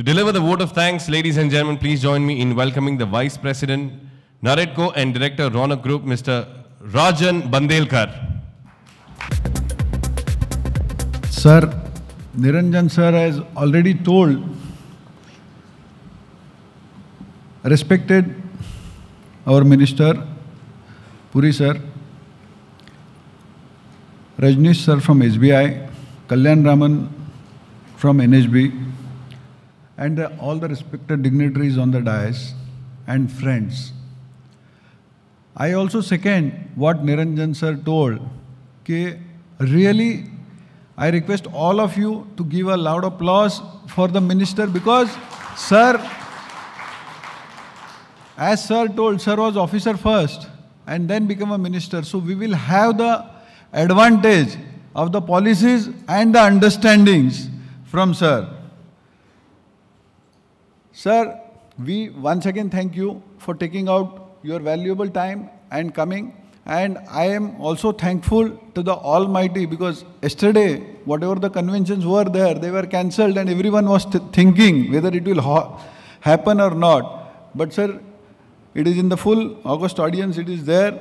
To deliver the vote of thanks, ladies and gentlemen, please join me in welcoming the Vice President, Naredco and Director, Ronak Group, Mr. Rajan Bandelkar. Sir, Niranjan sir has already told, respected our minister, Puri sir, Rajnish sir from SBI, Kalyan Raman from NHB, and uh, all the respected dignitaries on the dais and friends. I also second what Niranjan sir told, कि really I request all of you to give a loud applause for the minister because sir, as sir told, sir was officer first and then become a minister. So we will have the advantage of the policies and the understandings from sir. Sir, we once again thank you for taking out your valuable time and coming. And I am also thankful to the Almighty because yesterday, whatever the conventions were there, they were cancelled and everyone was th- thinking whether it will ha- happen or not. But, sir, it is in the full August audience, it is there.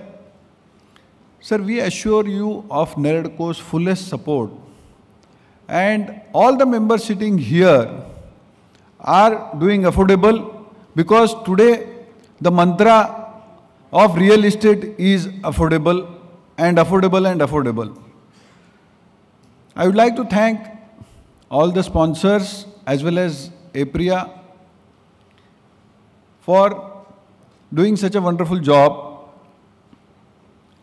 Sir, we assure you of NAREDCO's fullest support. And all the members sitting here are doing affordable because today the mantra of real estate is affordable and affordable and affordable. I would like to thank all the sponsors as well as APREA for doing such a wonderful job.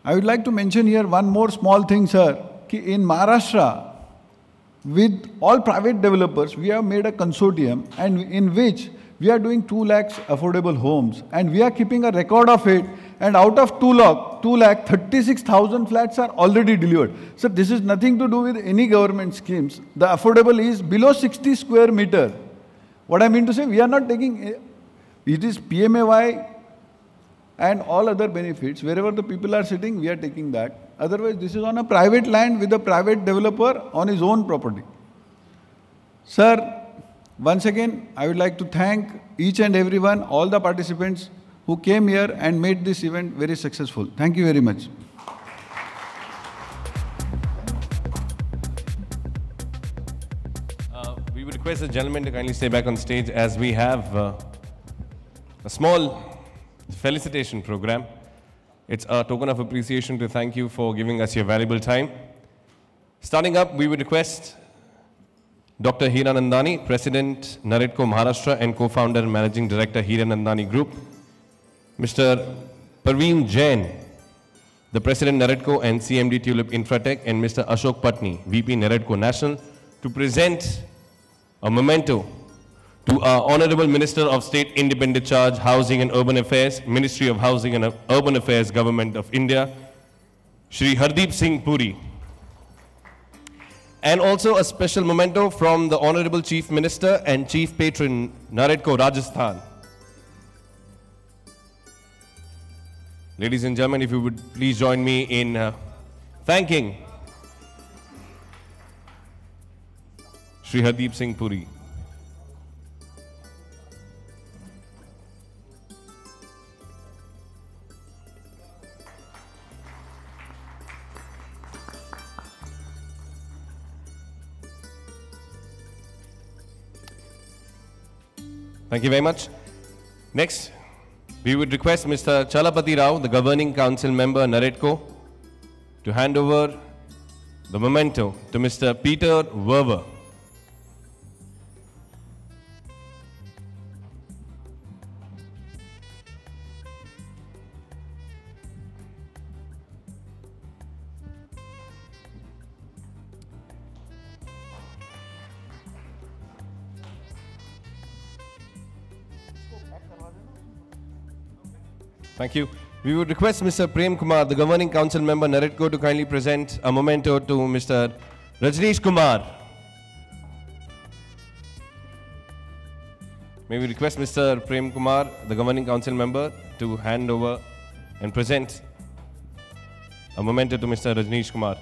I would like to mention here one more small thing, sir. In Maharashtra, with all private developers, we have made a consortium and in which we are doing 2 lakhs affordable homes and we are keeping a record of it and out of 2 lakh, 2 lakh 36,000 flats are already delivered. So this is nothing to do with any government schemes. The affordable is below 60 square meter. What I mean to say, we are not taking, eh, it is PMAY and all other benefits. Wherever the people are sitting, we are taking that. Otherwise, this is on a private land with a private developer on his own property. Sir, once again, I would like to thank each and everyone, all the participants who came here and made this event very successful. Thank you very much. Uh, we would request the gentleman to kindly stay back on stage as we have uh, a small felicitation program. It's a token of appreciation to thank you for giving us your valuable time. Starting up, we would request Dr. Hiranandani, President, Naredco Maharashtra and co-founder and Managing Director, Hiranandani Group. Mr. Parveen Jain, the President, Naredco and CMD Tulip Infratech, and Mr. Ashok Patni, VP, Naredco National, to present a memento to our Honorable Minister of State Independent Charge, Housing and Urban Affairs, Ministry of Housing and Urban Affairs, Government of India, Shri Hardeep Singh Puri. And also a special memento from the Honorable Chief Minister and Chief Patron, Naredco, Rajasthan. Ladies and gentlemen, if you would please join me in uh, thanking Shri Hardeep Singh Puri. Thank you very much. Next, we would request Mr. Chalapati Rao, the Governing Council member, Naredco, to hand over the memento to Mr. Peter Verwer. Thank you. We would request Mr. Prem Kumar, the Governing Council member, Naredco, to kindly present a memento to Mr. Rajneesh Kumar. May we request Mr. Prem Kumar, the Governing Council member, to hand over and present a memento to Mr. Rajneesh Kumar.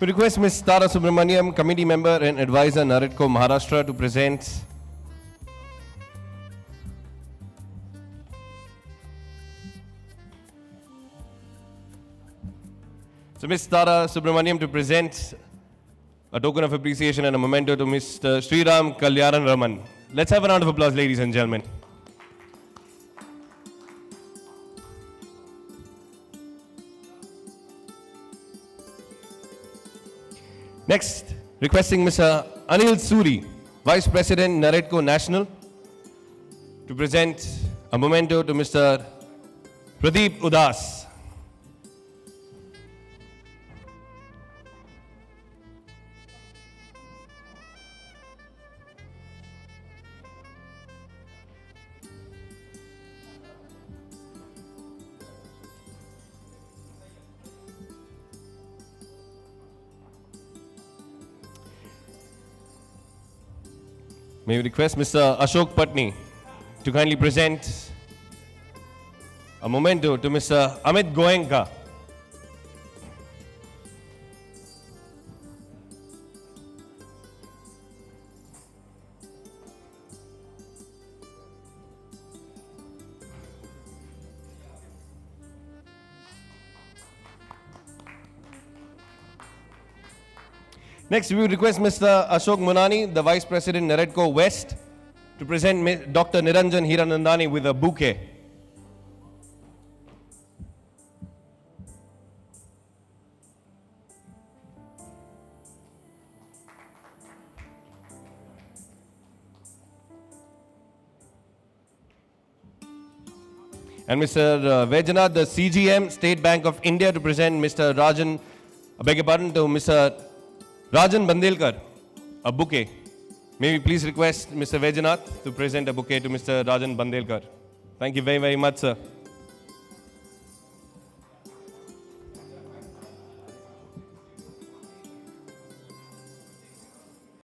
We request Ms. Tara Subramaniam, committee member and advisor, Naredco Maharashtra, to present So Ms. Tara Subramaniam to present a token of appreciation and a memento to Mr. Sriram Kalyanaraman. Let's have a round of applause, ladies and gentlemen. Next, requesting Mr. Anil Suri, Vice President, Naredco National, to present a memento to Mr. Pradeep Udas. May we request Mr. Ashok Patni to kindly present a memento to Mr. Amit Goenka. Next, we request Mr. Ashok Mohanani, the Vice President, Naredco West, to present Dr. Niranjan Hiranandani with a bouquet. And Mr. uh, Vejanath, the CGM, State Bank of India, to present Mr. Rajan, I beg your pardon, to Mr. Rajan Bandelkar, a bouquet. May we please request Mr. Vejanath to present a bouquet to Mr. Rajan Bandelkar. Thank you very, very much, sir.